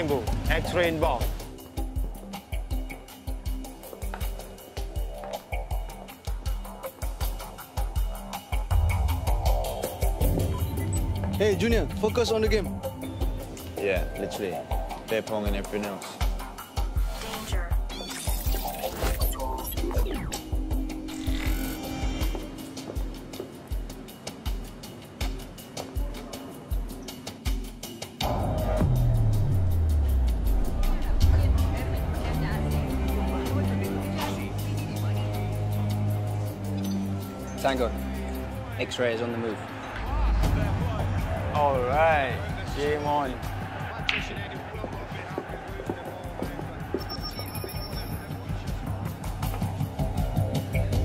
Tango, X-ray inbound. Hey, Junior, focus on the game. Yeah, literally. Beer pong and everything else. Tango. X-ray is on the move. All right, game on.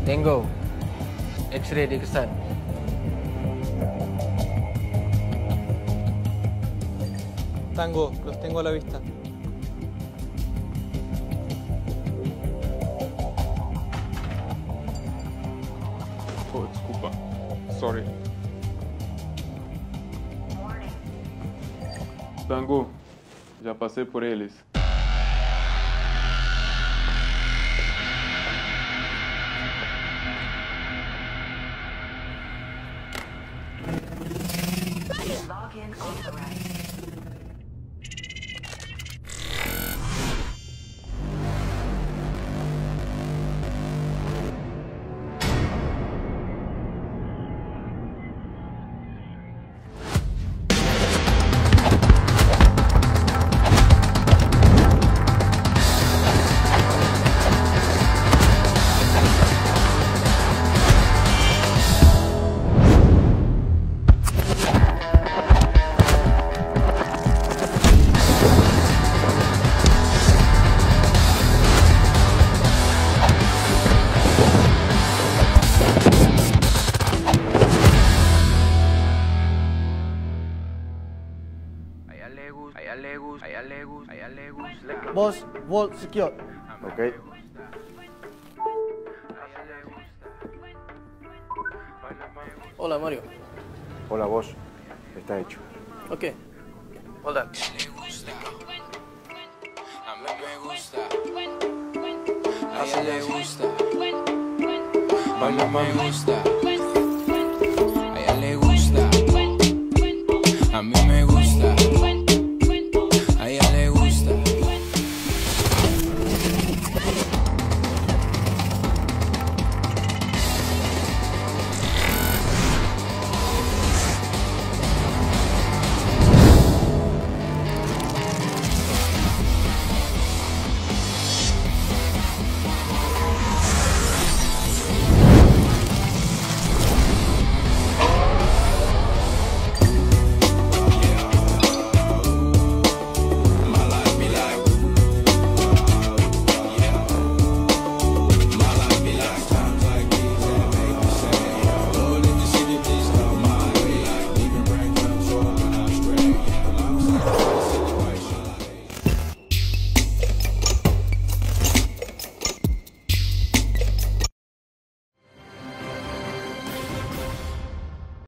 Tango. X-ray dikesan. Tango, los tengo a la vista. sorry. Tango, já passei por eles. Boss, vault secured. Ok. Hola, Mario. Hola, vos. Está hecho. Ok. Hold on. A mí me gusta. A ella le gusta. A mí me gusta.